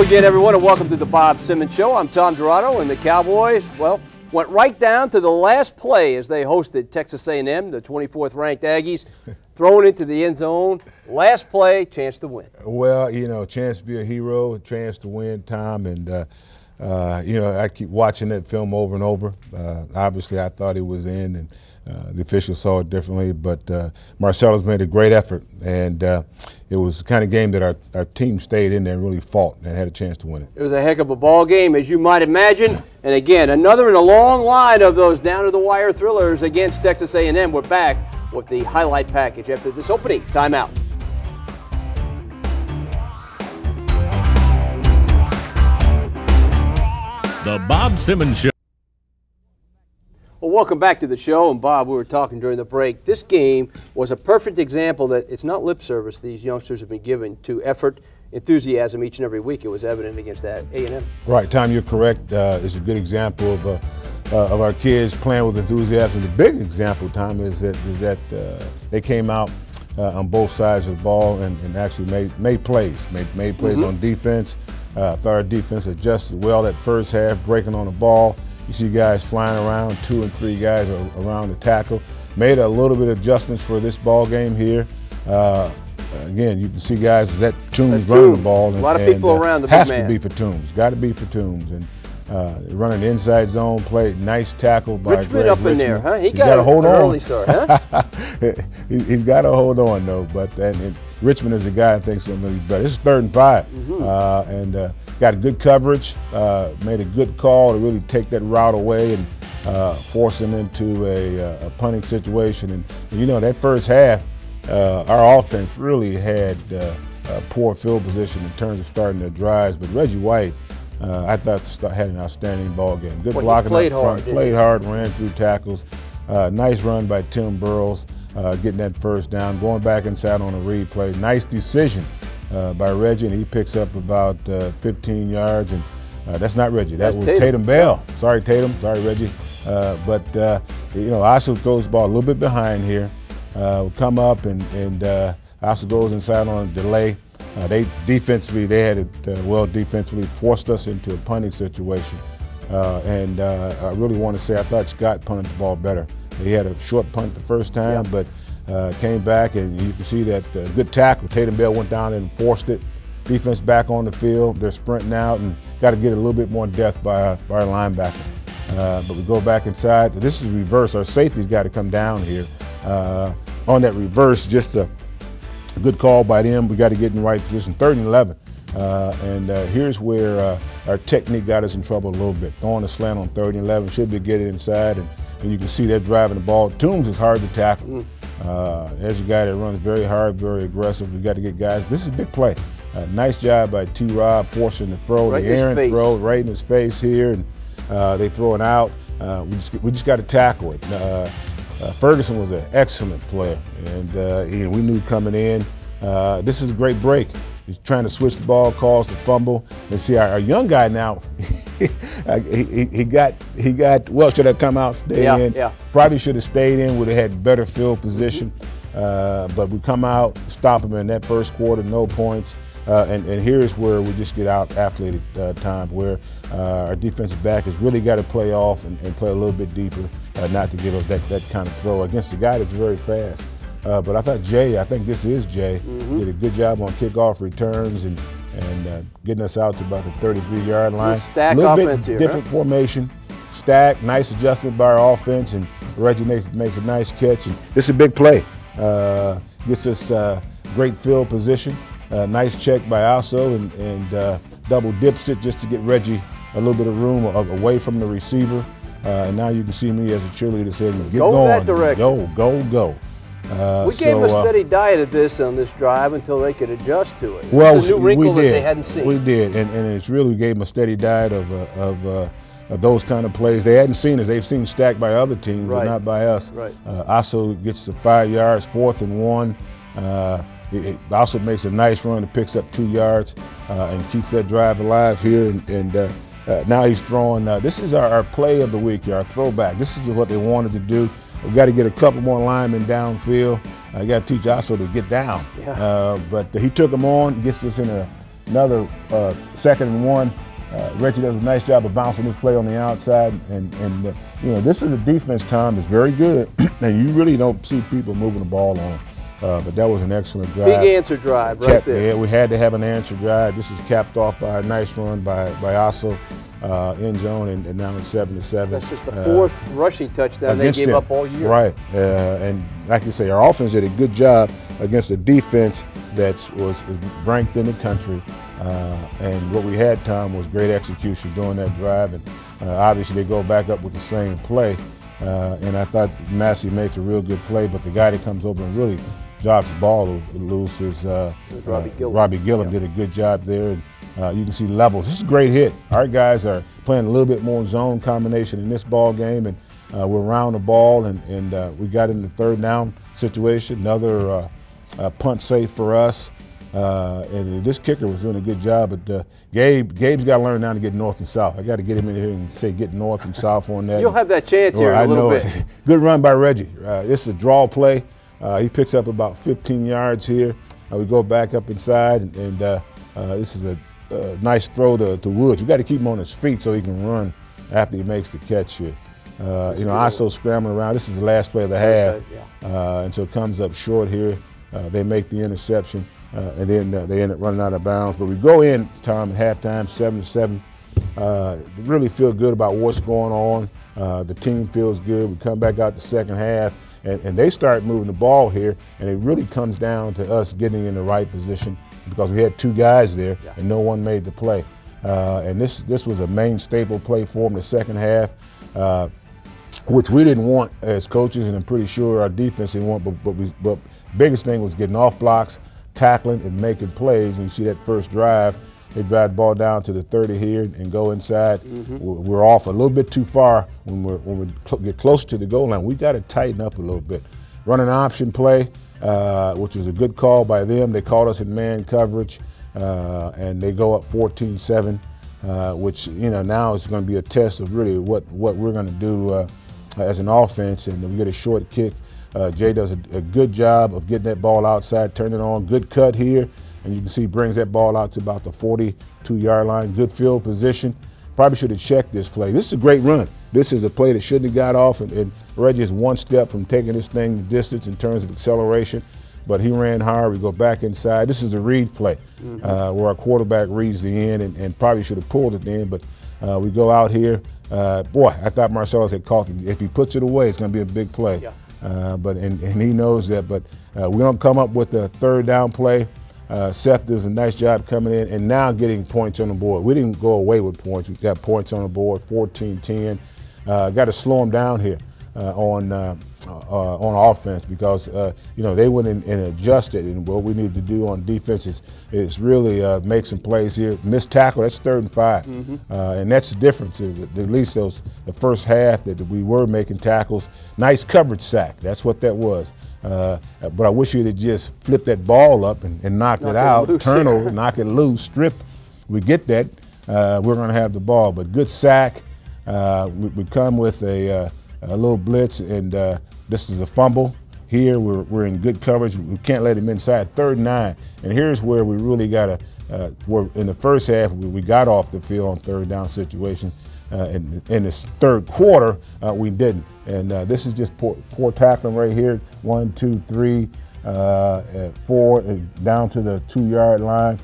Hello again, everyone, and welcome to the Bob Simmons Show. I'm Tom Dirato, and the Cowboys, well, went right down to the last play as they hosted Texas A&M, the 24th ranked Aggies, thrown into the end zone. Last play, chance to win. Well, you know, chance to be a hero, chance to win, Tom, and uh, uh, you know, I keep watching that film over and over. Uh, obviously, I thought it was in, and uh, the officials saw it differently. But uh, Marcellus made a great effort, and uh, it was the kind of game that our, our team stayed in there and really fought and had a chance to win it. It was a heck of a ball game, as you might imagine. And again, another in a long line of those down-to-the-wire thrillers against Texas A&M. We're back with the highlight package after this opening timeout. The Bob Simmons Show. Well, welcome back to the show. And Bob, we were talking during the break. This game was a perfect example that it's not lip service these youngsters have been given to effort, enthusiasm each and every week. It was evident against that A&M. Right, Tom, you're correct. Uh, it's a good example of, uh, uh, of our kids playing with enthusiasm. The big example, Tom, is that is that uh, they came out uh, on both sides of the ball and, and actually made made plays, made made plays mm -hmm. on defense. Uh, thought our defense adjusted well that first half, breaking on the ball. You see guys flying around, two and three guys around the tackle. Made a little bit of adjustments for this ball game here. Uh, again, you can see guys that Toombs running the ball. And, a lot of people and, uh, around the Has to be for Toombs. Got to be for Toombs. And uh, running inside zone play, nice tackle by Richmond Greg up Richmond. in there, huh? He he's got, to hold on. early start, huh? he, has got to hold on though. But and, and, Richmond is the guy I think is going to be better. This is third and 5 mm -hmm. uh, and uh, got good coverage. Uh, made a good call to really take that route away and uh, force him into a, uh, a punting situation. And, and, you know that first half, our offense really had poor field position in terms of starting their drives. But Reggie White. Uh, I thought had an outstanding ball game. Good well, blocking up front, hard, played hard, ran through tackles. Uh, nice run by Tim Burroughs, uh, getting that first down, going back inside on a replay. Nice decision uh, by Reggie, and he picks up about uh, 15 yards. And uh, that's not Reggie, that that's was Tatum, Tatum Bell. Sorry, Tatum. Sorry, Reggie. but you know, also throws the ball a little bit behind here. come up and and also goes inside on a delay. Uh, they defensively, they had it uh, well defensively, forced us into a punting situation. Uh, and uh, I really want to say I thought Scott punted the ball better. He had a short punt the first time, yeah. but uh, came back and you can see that uh, good tackle. Tatum Bell went down and forced it. Defense back on the field. They're sprinting out and got to get a little bit more depth by our, by our linebacker. but we go back inside. This is reverse. Our safety's got to come down here on that reverse just to a good call by them. We got to get in the right position. Third and 11. Uh, and uh, here's where uh, our technique got us in trouble a little bit. Throwing a slant on third and 11, should be getting inside, and, and, you can see they're driving the ball. Toombs is hard to tackle. Mm. Uh, there's a guy that runs very hard, very aggressive. We got to get guys. This is a big play. Uh, nice job by T. Rob forcing the throw, right the errant throw right in his face here, and uh, they throw it out. we just we just got to tackle it. Uh, Ferguson was an excellent player, and uh, we knew coming in, uh, this is a great break. He's trying to switch the ball, calls the fumble, and see our, our young guy now. he, he, got he got well. Should have come out, stay yeah, in. Yeah. Probably should have stayed in. Would have had better field position. Mm-hmm. but we come out, stop him in that first quarter, no points. Uh, and, and, here's where we just get out athletic uh, time, where uh, our defensive back has really got to play off and, and, play a little bit deeper, not to give up that, that kind of throw against a guy that's very fast. but I thought Jay, I think this is Jay, mm-hmm. did a good job on kickoff returns and and uh, getting us out to about the 33 yard line. Stack a little bit here, different huh? formation. Stack, nice adjustment by our offense, and Reggie makes, makes a nice catch. And this is a big play. Uh, gets us uh, great field position. Uh, nice check by Aso and, and uh, double dips it just to get Reggie a little bit of room away from the receiver. Uh, and now you can see me as a cheerleader saying, get go going. that direction. Go, go, go. Uh, we gave them a steady diet of this on this drive until they could adjust to it. Well, it's a new wrinkle we did. that they hadn't seen. We did, and, and it's really gave them a steady diet of, uh, of, uh, of those kind of plays. They hadn't seen us. They've seen stacked by other teams, right. but not by us. Right. Uh, Aso gets to five yards, fourth and one. Uh, it, it also makes a nice run. It picks up two yards uh, and keeps that drive alive here. And, and uh, now he's throwing. Uh, this is our, our, play of the week, our throwback. This is what they wanted to do. We've got to get a couple more linemen downfield. I got to teach Aso to get down. Yeah. Uh, but he took him on, gets us in a another uh, second and one. Uh, Reggie does a nice job of bouncing this play on the outside, and and uh, you know this is a defense time that's very good, and you really don't see people moving the ball on. Uh, but that was an excellent drive. Big answer drive right Kept- there. yeah, we had to have an answer drive. This is capped off by a nice run by by Aso, uh, end zone, and, and now it's seven to seven. That's just the Uh, fourth rushing touchdown they gave them. up all year. Right, uh, and like you say, our offense did a good job against a defense that was ranked in the country. Uh, and what we had, Tom, was great execution during that drive. And uh, obviously, they go back up with the same play. Uh, and I thought Massey makes a real good play, but the guy that comes over and really jogs the ball loose is uh, Robbie uh, Gillum. Robbie Gillum did a good job there. And uh, you can see Levels. This is a great hit. Our guys are playing a little bit more zone combination in this ball game, and uh, we're around the ball, and, and uh, we got in the third down situation. Another uh, uh, punt safe for us. Uh, and this kicker was doing a good job, but uh, Gabe, Gabe's got to learn now to get north and south. I got to get him in here and say get north and south on that. You'll have that chance here in a little I know bit. it. Good run by Reggie. Uh, this is a draw play. Uh, he picks up about 15 yards here. Uh, we go back up inside, and, and uh, uh, this is a, uh nice throw to, to Woods. You got to keep him on his feet so he can run after he makes the catch here. Uh, you know, Aso scrambling around. This is the last play of the half, Okay, uh, and so it comes up short here. Uh, they make the interception, uh, and then uh, they end up running out of bounds. But we go in, Tom, at halftime, seven to seven. Uh, really feel good about what's going on. Uh, the team feels good. We come back out the second half, and, and they start moving the ball here, and it really comes down to us getting in the right position because we had two guys there, Yeah. and no one made the play. Uh, and this this was a main staple play for them the second half. Uh, which we didn't want as coaches, and I'm pretty sure our defense didn't want. But but, we, but biggest thing was getting off blocks, tackling, and making plays. And you see that first drive, they drive the ball down to the 30 here and go inside. We're, we're off a little bit too far when we're when we get closer to the goal line. We got to tighten up a little bit. Run an option play, uh, which was a good call by them. They called us in man coverage, uh, and they go up 14-7 uh, which you know now is going to be a test of really what what we're going to do uh, as an offense. And we get a short kick. Uh, Jay does a, a good job of getting that ball outside, turning it on. Good cut here, and you can see he brings that ball out to about the 42-yard line. Good field position. Probably should have checked this play. This is a great run. This is a play that shouldn't have got off, and, and Reggie is one step from taking this thing the distance in terms of acceleration but he ran hard. We go back inside. This is a read play uh, where our quarterback reads the end and, and probably should have pulled it in, but uh, we go out here. Uh, boy, I thought Marcellus had caught it. If he puts it away, it's going to be a big play. Yeah. Uh, but and, and he knows that. But uh, we don't come up with the third down play. Uh, Seth does a nice job coming in and now getting points on the board. We didn't go away with points. We got points on the board, 14-10. Uh, got to slow them down here uh, on uh, uh, on offense because uh, you know they went in and adjusted, and what we need to do on defense is, is really uh, make some plays here. Miss tackle, that's third and 5 uh, and that's the difference. At least those the first half that we were making tackles, nice coverage sack. That's what that was. Uh, but I wish you'd have just flipped that ball up and, and knocked Knock it out, loose, turnover, yeah. knock it loose, strip. We get that, uh, we're going to have the ball. But good sack. Uh, we, we come with a, uh, a little blitz, and uh, this is a fumble. Here we're, we're in good coverage. We can't let him inside. Third and nine, and here's where we really got to. Uh, where in the first half we, we got off the field on third down situation. Uh, in, in this third quarter, uh, we didn't. And uh, this is just poor, poor tackling right here. One, two, three, four, down to the two-yard line.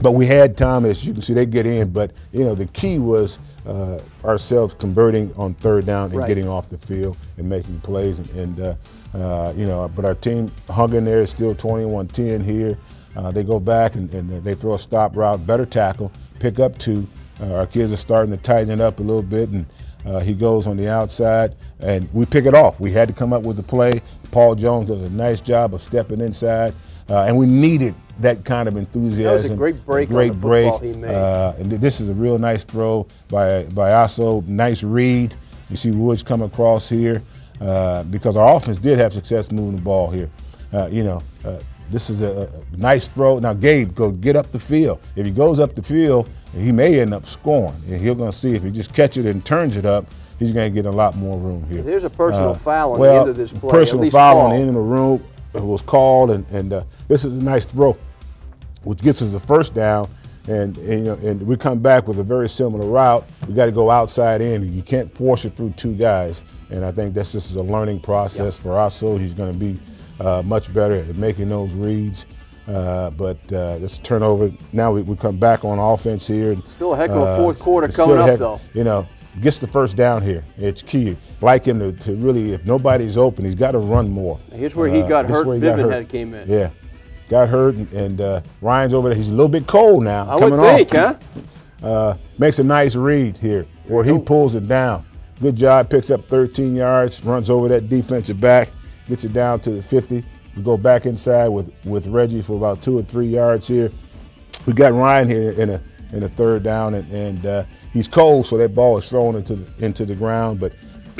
But we had time, as you can see, they get in. But you know, the key was uh, ourselves converting on third down and Right. getting off the field and making plays. And, and uh, uh, you know, but our team hung in there. It's still 21-10 here. Uh, they go back and, and they throw a stop route, better tackle, pick up two. Uh, our kids are starting to tighten it up a little bit, and uh, he goes on the outside, and we pick it off. We had to come up with the play. Paul Jones does a nice job of stepping inside, uh, and we needed that kind of enthusiasm. That was a great break on great the break. he made. Uh, and this is a real nice throw by by Aso. Nice read. You see Woods come across here uh, because our offense did have success moving the ball here. Uh, you know, uh, this is a, a nice throw. Now Gabe, go get up the field. If he goes up the field, he may end up scoring. And he's going to see if he just catches it and turns it up. He's going to get a lot more room here. There's a personal Uh, foul on the end of this play, Personal foul on the end of the room was called, and, and uh, this is a nice throw which gets us the first down. And, and, you know, and we come back with a very similar route. We got to go outside in. You can't force it through two guys. And I think that's just a learning process yep. for Aso. He's going to be uh, much better at making those reads. Uh, but uh, this turnover. Now we, we come back on offense here. Still a heck of a fourth uh, quarter coming up, heck, though. You know, gets the first down here. It's key. Like him to, to really, if nobody's open, he's got to run more. Here's where he uh, got hurt. He got hurt. came in. Yeah, got hurt, and, and uh, Ryan's over there. He's a little bit cold now. I would think, off. huh? Uh, makes a nice read here, where he pulls it down. Good job. Picks up 13 yards. Runs over that defensive back. Gets it down to the 50. We go back inside with with Reggie for about two or three yards here. We got Ryan here in a in a third down, and, and uh, he's cold, so that ball is thrown into the, into the ground. But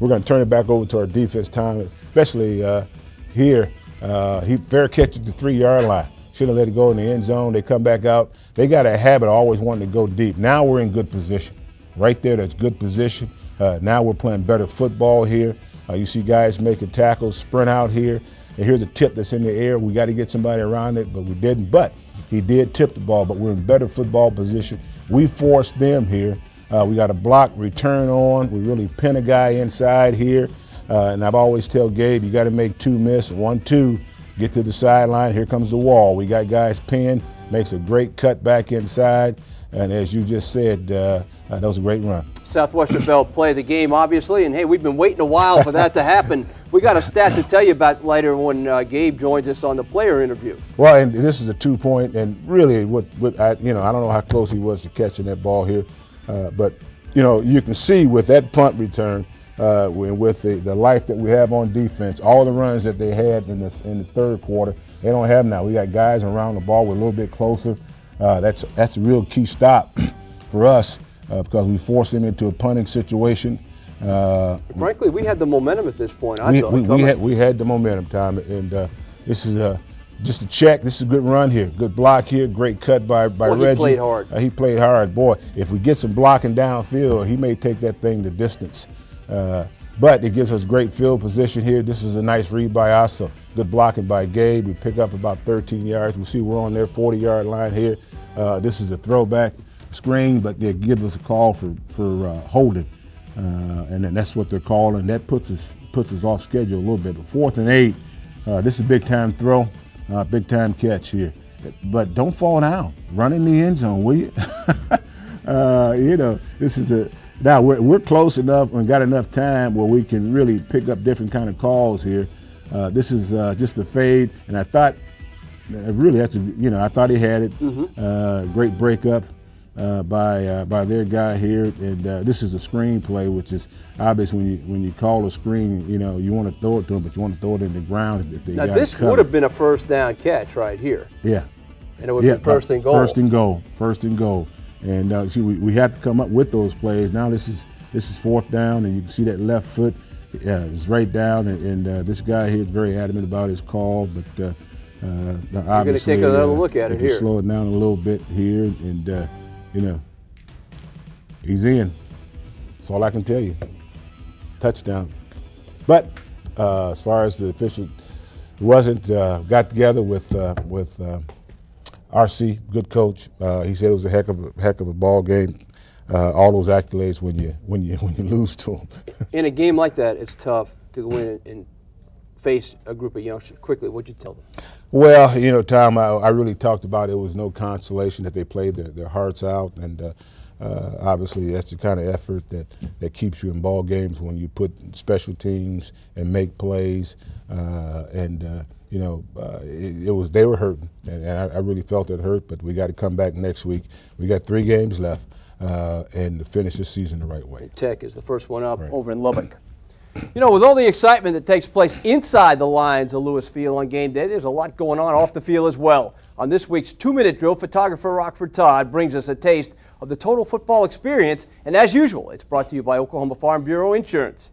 we're going to turn it back over to our defense time, especially uh, here. Uh, he fair catches the three yard line. Should have let it go in the end zone. They come back out. They got a habit of always wanting to go deep. Now we're in good position. Right there, that's good position. Uh, now we're playing better football here. Uh, you see guys making tackles, sprint out here. And here's a tip that's in the air. We got to get somebody around it, but we didn't. But he did tip the ball, but we're in better football position. We forced them here. Uh, we got a block return on. We really pin a guy inside here. Uh, and I've always tell Gabe, you got to make two miss, one, two, get to the sideline. Here comes the wall. We got guys pinned, makes a great cut back inside. And as you just said, uh, uh that was a great run. Southwestern Bell play the game, obviously, and hey, we've been waiting a while for that to happen. We got a stat to tell you about later when uh, Gabe joins us on the player interview. Well, and this is a two-point, and really, what, what I, you know, I don't know how close he was to catching that ball here, uh, but you know, you can see with that punt return, uh, with the, the life that we have on defense, all the runs that they had in the in the third quarter, they don't have now. We got guys around the ball, we're a little bit closer. Uh, that's that's a real key stop for us uh, because we forced them into a punting situation. Uh, Frankly, we had the momentum at this point. I we, we, we, had we had the momentum, Tom, and uh, this is uh, just a check. This is a good run here, good block here, great cut by by well, Reggie. He played hard. Uh, he played hard, boy. If we get some blocking downfield, he may take that thing the distance. Uh, but it gives us great field position here. This is a nice read by us. Good blocking by Gabe. We pick up about 13 yards. We see we're on their 40-yard line here. Uh, this is a throwback screen, but they give us a call for for uh, holding, uh, and then that's what they're calling. That puts us puts us off schedule a little bit. But fourth and eight, uh, this is a big time throw, uh, big time catch here. But don't fall down. Run in the end zone, will you? Uh, you know, this is a now we're, we're close enough and got enough time where we can really pick up different kind of calls here. Uh, this is just a fade, and I thought really that's a, you know I thought he had it. Mm-hmm. great breakup uh, by uh, by their guy here, and uh, this is a screenplay, which is obvious when you when you call a screen, you know you want to throw it to them, but you want to throw it in the ground if, they now this would have been a first down catch right here. Yeah, and it would yeah, be first and goal. First and goal. First and goal. And uh, see, we, we have to come up with those plays. Now this is this is fourth down, and you can see that left foot is right down, and, and uh, this guy here is very adamant about his call, but. Uh, uh, We're going to take another look at it here. Slow it down a little bit here, and you know, he's in. That's all I can tell you. Touchdown. But uh, as far as the official, wasn't uh, got together with uh, with uh, RC, good coach. Uh, he said it was a heck of a heck of a ball game. Uh, all those accolades when you when you when you lose to him. in a game like that, it's tough to go in and face a group of youngsters quickly. What'd you tell them? Well, you know, Tom, I, I, really talked about it was no consolation that they played their, their hearts out, and uh, uh, obviously that's the kind of effort that, that keeps you in ball games when you put special teams and make plays. Uh, and uh, you know, uh, it, it, was they were hurting, and, and I, I, really felt it hurt. But we got to come back next week. We got three games left, uh, and to finish the season the right way. Tech is the first one up right. over in Lubbock. You know, with all the excitement that takes place inside the lines of Lewis Field on game day, there's a lot going on off the field as well. On this week's two-minute drill, photographer Rockford Todd brings us a taste of the total football experience, and as usual, it's brought to you by Oklahoma Farm Bureau Insurance.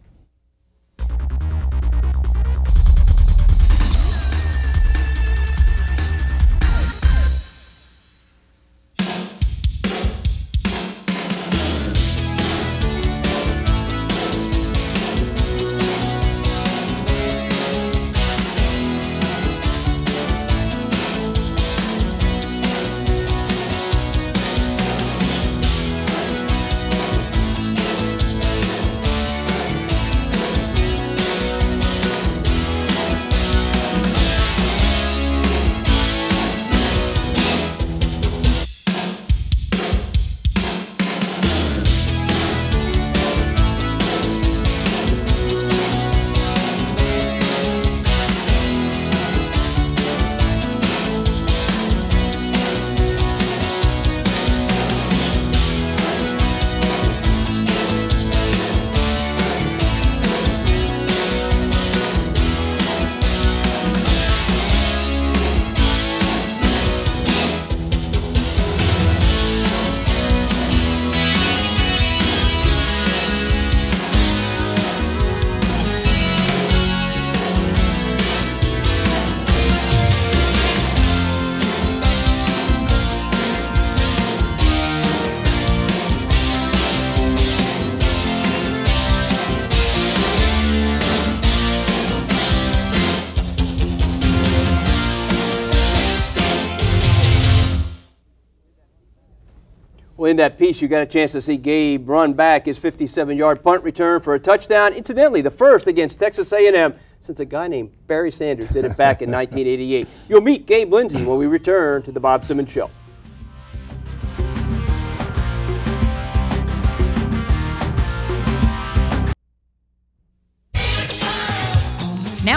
In that piece, you got a chance to see Gabe run back his 57-yard punt return for a touchdown. Incidentally, the first against Texas A&M since a guy named Barry Sanders did it back in 1988. You'll meet Gabe Lindsay when we return to the Bob Simmons Show.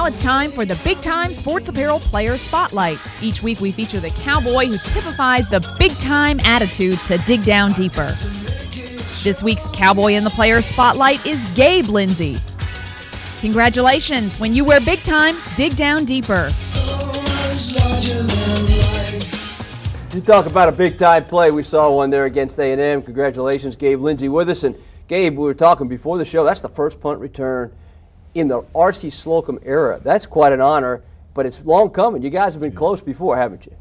It's time for the Big Time Sports Apparel Player Spotlight. Each week we feature the cowboy who typifies the big time attitude to dig down deeper. This week's Cowboy in the Player Spotlight is Gabe Lindsay. Congratulations! When you wear big time, dig down deeper. You talk about a big time play. We saw one there against A&M. Congratulations, Gabe Lindsay with us. And Gabe, we were talking before the show. That's the first punt return in the R.C. Slocum era. That's quite an honor, but it's long coming. You guys have been close before, haven't you?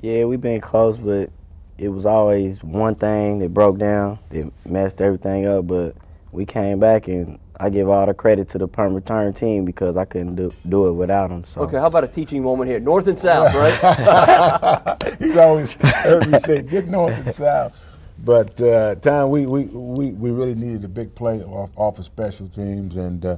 Yeah, we've been close, but it was always one thing that broke down, that messed everything up. But we came back, and I give all the credit to the punt return team because I couldn't do, do it without them. So. Okay, how about a teaching moment here? North and South, right? He's always heard me say, get North and South. But uh, time we, we, we, we really needed a big play off, off of special teams, and uh,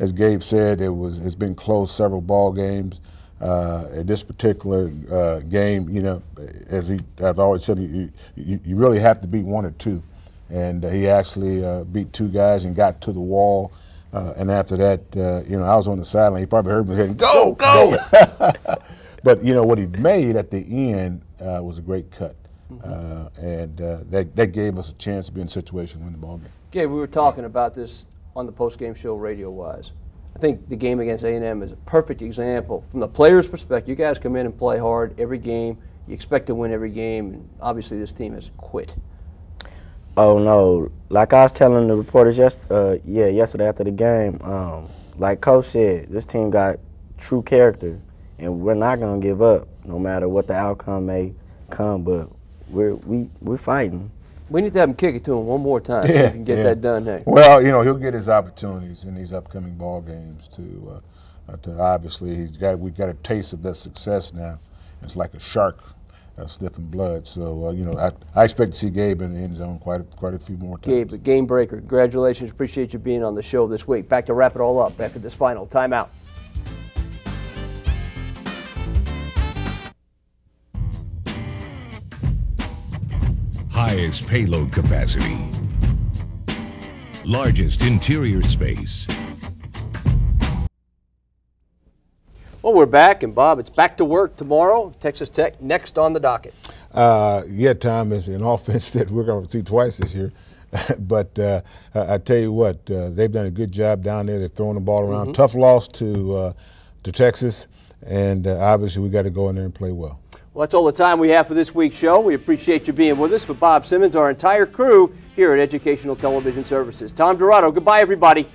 as Gabe said, it was it's been close several ball games. Uh, at this particular uh, game, you know, as he as I always said, you, you, you really have to beat one or two, and uh, he actually uh, beat two guys and got to the wall. Uh, and after that, uh, you know, I was on the sideline. He probably heard me saying, "Go, go!" but you know what he made at the end was a great cut, mm-hmm. and that that gave us a chance to be in a situation to win the ball game. Gabe, we were talking about this on the post-game show radio-wise. I think the game against A&M is a perfect example. From the player's perspective, you guys come in and play hard every game. You expect to win every game, and obviously this team has quit. Oh no! Like I was telling the reporters uh, yeah, yesterday after the game, um, like Coach said, this team got true character, and we're not gonna give up no matter what the outcome may come. But we're we we're fighting. We need to have him kick it to him one more time yeah, so we can get yeah. that done. Hey. Well, you know, he'll get his opportunities in these upcoming ball games to, uh, to obviously he's got we've got a taste of that success now. It's like a shark uh, sniffing blood. So uh, you know, I, I expect to see Gabe in the end zone quite a, quite a few more times. Gabe, the game breaker. Congratulations. Appreciate you being on the show this week. Back to wrap it all up after this final timeout. Highest payload capacity, largest interior space. Well, we're back, and Bob, it's back to work tomorrow. Texas Tech next on the docket. Uh, yeah, Tom is an offense that we're going to see twice this year. but uh, I, tell you what, uh, they've done a good job down there. They're throwing the ball around. Mm -hmm. Tough loss to uh, to Texas, and uh, obviously we got to go in there and play well. Well, that's all the time we have for this week's show. We appreciate you being with us. For Bob Simmons, our entire crew here at Educational Television Services. Tom Dirato, goodbye, everybody.